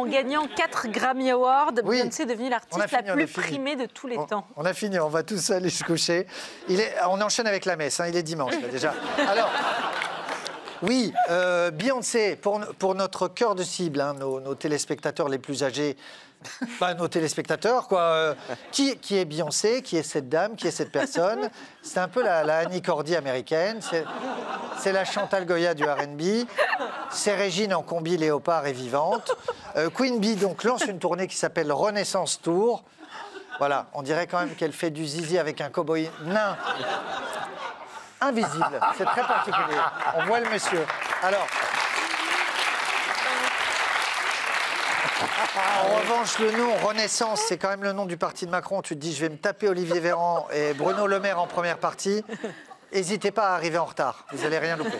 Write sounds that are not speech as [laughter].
en gagnant 4 Grammy Awards, Oui. Beyoncé est devenue l'artiste la plus primée de tous les On, temps. on a fini, on va tous aller se coucher. Il est, on enchaîne avec la messe, hein, il est dimanche là, déjà. Alors, oui, euh, Beyoncé, pour, pour notre cœur de cible, hein, nos, nos téléspectateurs les plus âgés, [laughs] bah, nos téléspectateurs, quoi. euh, qui, qui est Beyoncé Qui est cette dame Qui est cette personne? C'est un peu la, la Annie Cordy américaine. C'est- C'est la Chantal Goya du R&B. C'est Régine en combi léopard et vivante. Euh, Queen Bee donc lance une tournée qui s'appelle Renaissance Tour. Voilà, on dirait quand même qu'elle fait du zizi avec un cow-boy nain. Invisible, c'est très particulier. On voit le monsieur. Alors. En revanche, le nom Renaissance, c'est quand même le nom du parti de Macron. Tu te dis, je vais me taper Olivier Véran et Bruno Le Maire en première partie. N'hésitez pas à arriver en retard, vous allez rien louper.